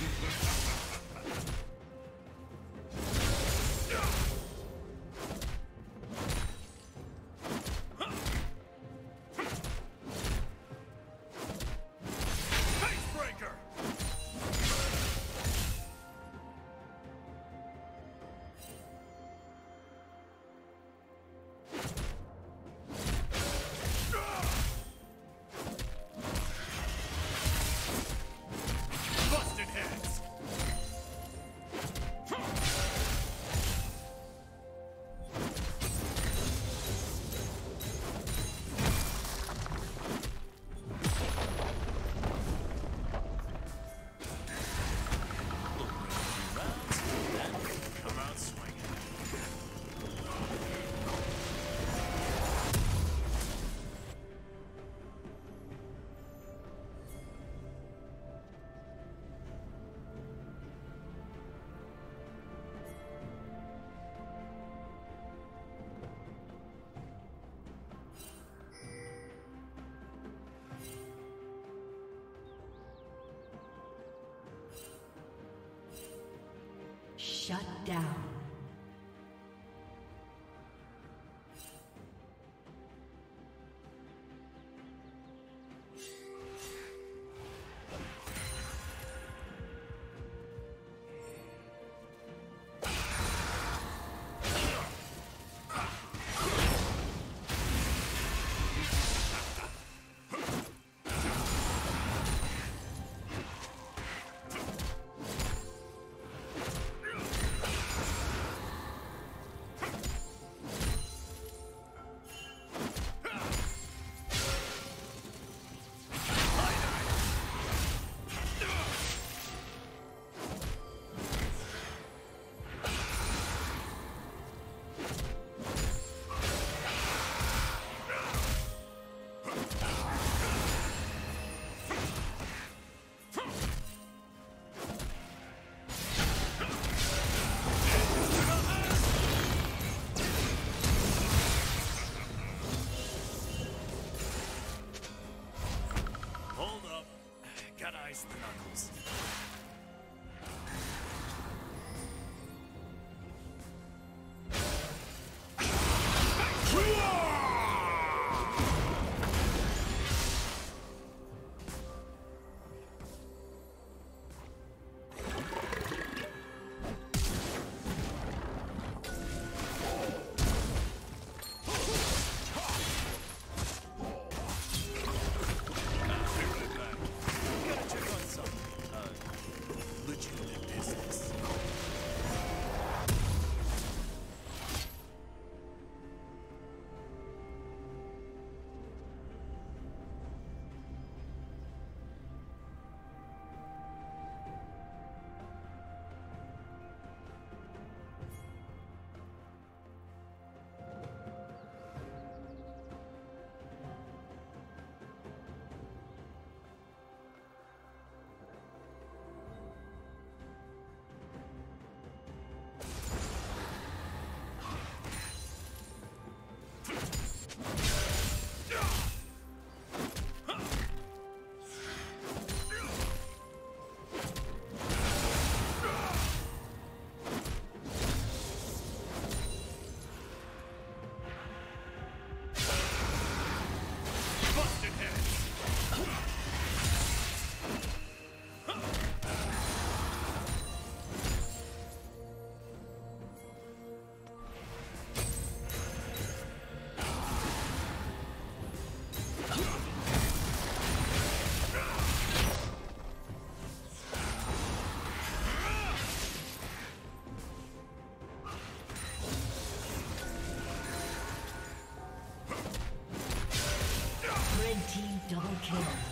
Let's go. Shut down. Killing.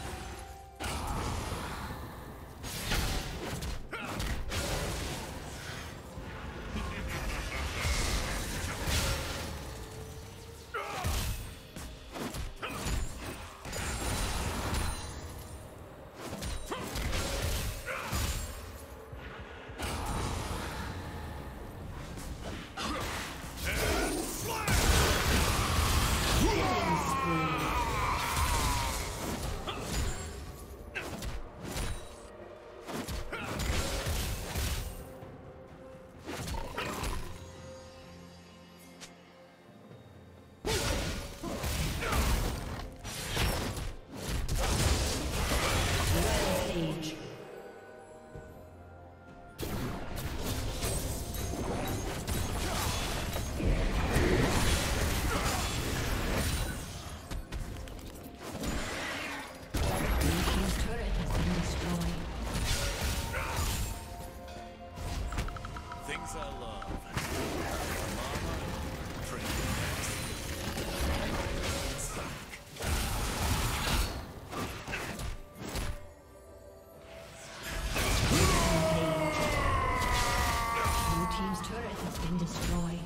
been destroyed.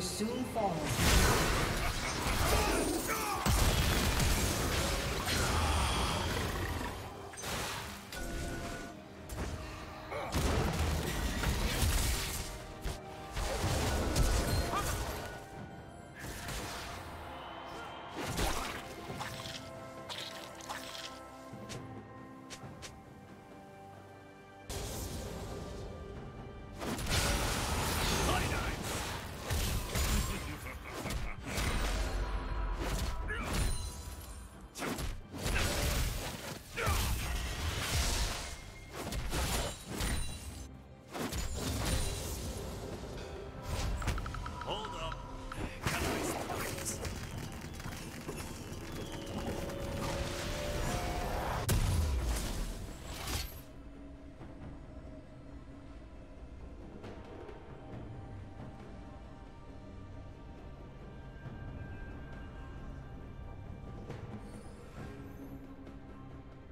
Soon fall.